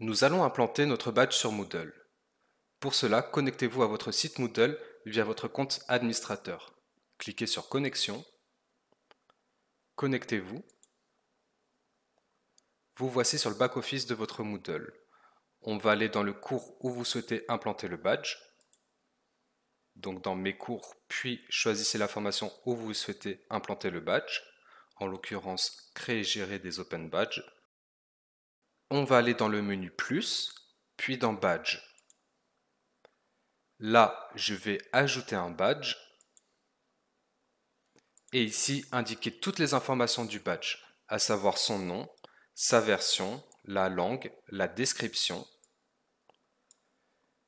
Nous allons implanter notre badge sur Moodle. Pour cela, connectez-vous à votre site Moodle via votre compte administrateur. Cliquez sur Connexion. Connectez-vous. Vous voici sur le back-office de votre Moodle. On va aller dans le cours où vous souhaitez implanter le badge. Donc dans Mes cours, puis choisissez la formation où vous souhaitez implanter le badge. En l'occurrence, Créer et gérer des Open Badges. On va aller dans le menu Plus, puis dans Badge. Là, je vais ajouter un badge. Et ici, indiquer toutes les informations du badge, à savoir son nom, sa version, la langue, la description.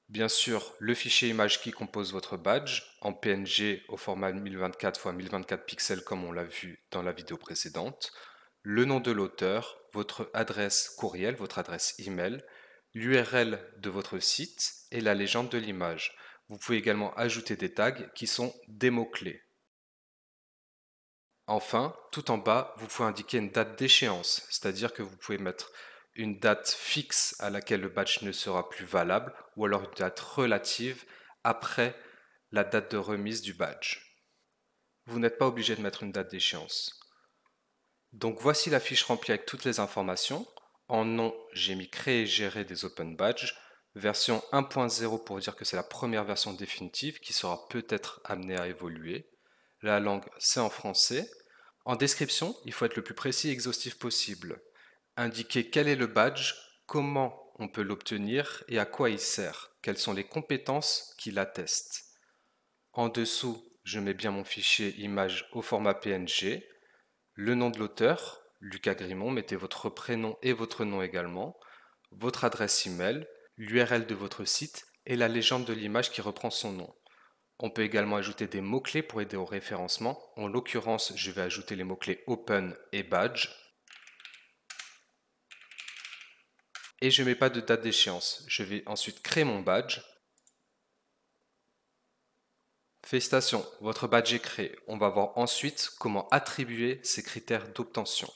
Bien sûr, le fichier image qui compose votre badge en PNG au format 1024 x 1024 pixels comme on l'a vu dans la vidéo précédente, le nom de l'auteur, votre adresse courriel, votre adresse email, l'URL de votre site et la légende de l'image. Vous pouvez également ajouter des tags qui sont des mots-clés. Enfin, tout en bas, vous pouvez indiquer une date d'échéance, c'est-à-dire que vous pouvez mettre une date fixe à laquelle le badge ne sera plus valable ou alors une date relative après la date de remise du badge. Vous n'êtes pas obligé de mettre une date d'échéance. Donc voici la fiche remplie avec toutes les informations. En nom, j'ai mis créer et gérer des open badges. Version 1.0 pour dire que c'est la première version définitive qui sera peut-être amenée à évoluer. La langue, c'est en français. En description, il faut être le plus précis et exhaustif possible. Indiquer quel est le badge, comment on peut l'obtenir et à quoi il sert, quelles sont les compétences qui l'attestent. En dessous, je mets bien mon fichier image au format PNG, le nom de l'auteur, Lucas Grimont, mettez votre prénom et votre nom également, votre adresse email, l'URL de votre site et la légende de l'image qui reprend son nom. On peut également ajouter des mots-clés pour aider au référencement. En l'occurrence, je vais ajouter les mots-clés Open et Badge. Et je ne mets pas de date d'échéance. Je vais ensuite créer mon badge. Félicitations, votre badge est créé. On va voir ensuite comment attribuer ces critères d'obtention.